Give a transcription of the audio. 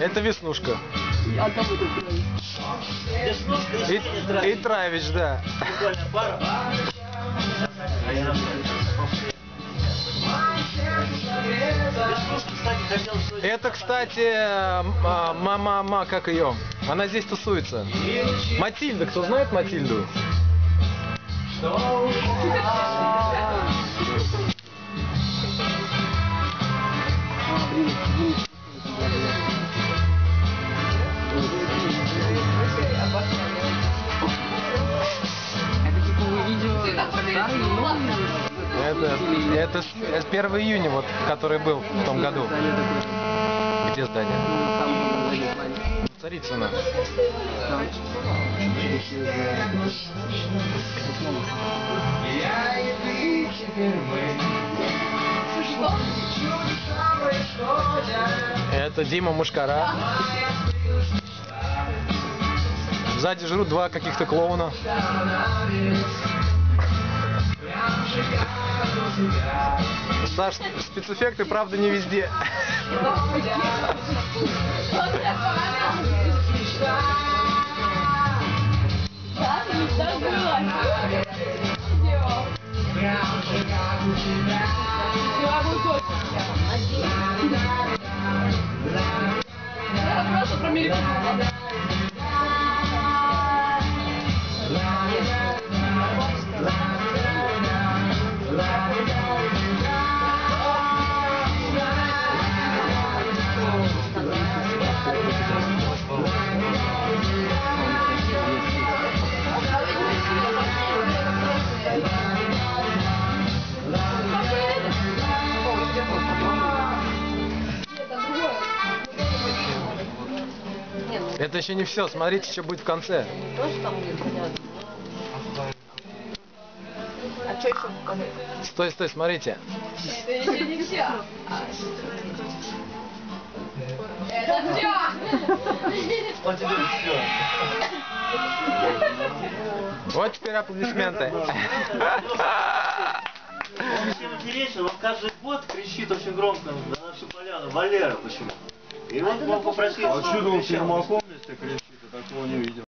Это Веснушка. А кого ты знаешь? И, и Травич, да. Прикольная пара. Это, кстати, мама, мама, как ее? Она здесь тусуется. Матильда, кто знает Матильду? Это типа видео? Это, это это 1 июня, вот, который был в том году. Где здание? Ну, там в магазине плане. Царицына. Там. Это Дима Мушкара. Сзади жрут два каких-то клоуна. Саш, спецэффекты, правда, не везде. Просто про Это еще не все, смотрите, что будет в конце. А что еще показать? Стой, стой, смотрите. Это еще не все. Это все. Вот теперь аплодисменты. Всем интересно, вот каждый год кричит очень громко на всю поляну Валера почему. И вот он попросил... А чудо он в термокомнате кричит, я такого не видел.